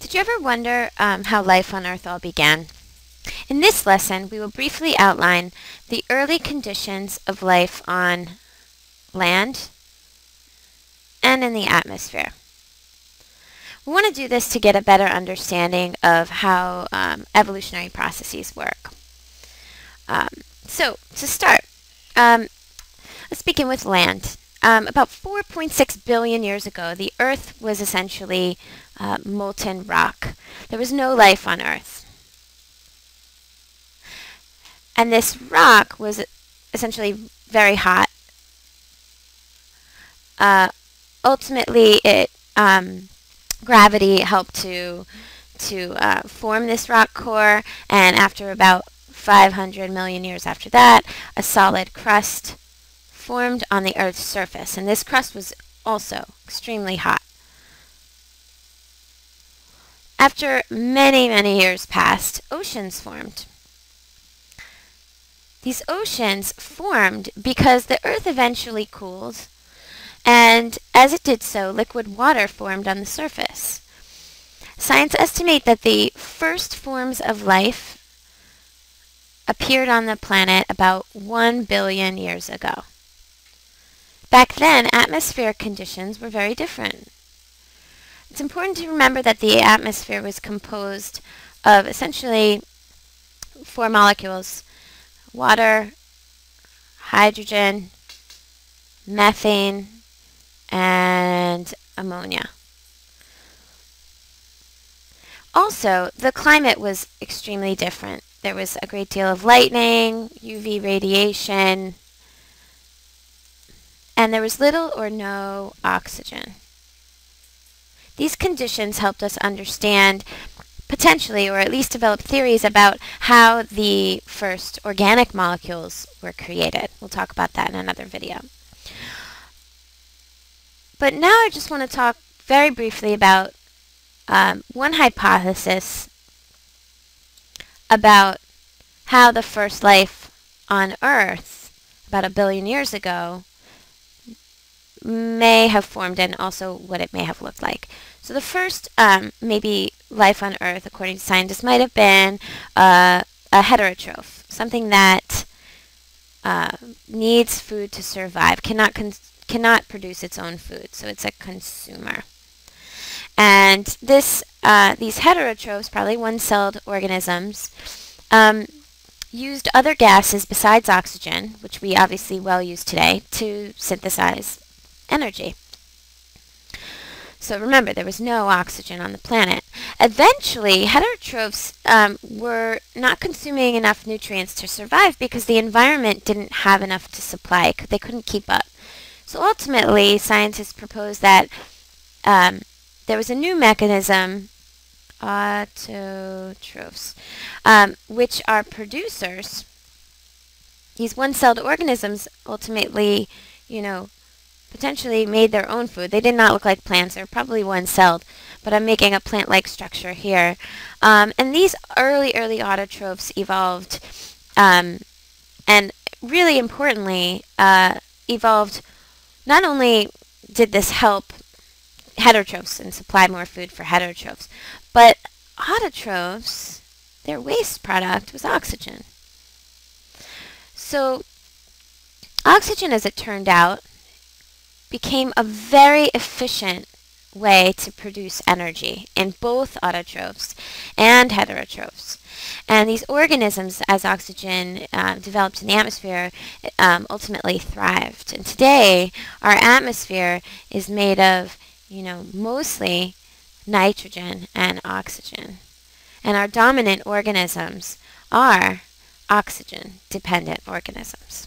Did you ever wonder um, how life on Earth all began? In this lesson, we will briefly outline the early conditions of life on land and in the atmosphere. We want to do this to get a better understanding of how um, evolutionary processes work. Um, so, to start, um, let's begin with land. Um, about 4.6 billion years ago, the Earth was essentially uh, molten rock. There was no life on Earth. And this rock was essentially very hot. Uh, ultimately, it um, gravity helped to to uh, form this rock core, and after about 500 million years after that, a solid crust formed on the Earth's surface, and this crust was also extremely hot. After many, many years passed, oceans formed. These oceans formed because the Earth eventually cooled, and as it did so, liquid water formed on the surface. Science estimate that the first forms of life appeared on the planet about 1 billion years ago. Back then, atmospheric conditions were very different. It's important to remember that the atmosphere was composed of essentially four molecules, water, hydrogen, methane, and ammonia. Also, the climate was extremely different. There was a great deal of lightning, UV radiation, and there was little or no oxygen. These conditions helped us understand potentially, or at least develop theories about how the first organic molecules were created. We'll talk about that in another video. But now I just want to talk very briefly about um, one hypothesis about how the first life on Earth, about a billion years ago, may have formed and also what it may have looked like. So the first um, maybe life on Earth, according to scientists, might have been uh, a heterotroph, something that uh, needs food to survive, cannot cannot produce its own food, so it's a consumer. And this, uh, these heterotrophs, probably one-celled organisms, um, used other gases besides oxygen, which we obviously well use today, to synthesize energy. So remember, there was no oxygen on the planet. Eventually, heterotrophs um, were not consuming enough nutrients to survive because the environment didn't have enough to supply. They couldn't keep up. So ultimately, scientists proposed that um, there was a new mechanism, autotrophs, um, which are producers. These one-celled organisms ultimately, you know, potentially made their own food. They did not look like plants. They were probably one-celled, but I'm making a plant-like structure here. Um, and these early, early autotrophs evolved, um, and really importantly, uh, evolved not only did this help heterotrophs and supply more food for heterotrophs, but autotrophs, their waste product was oxygen. So oxygen, as it turned out, became a very efficient way to produce energy in both autotrophs and heterotrophs. And these organisms, as oxygen uh, developed in the atmosphere, um, ultimately thrived. And today, our atmosphere is made of, you know, mostly nitrogen and oxygen. And our dominant organisms are oxygen-dependent organisms.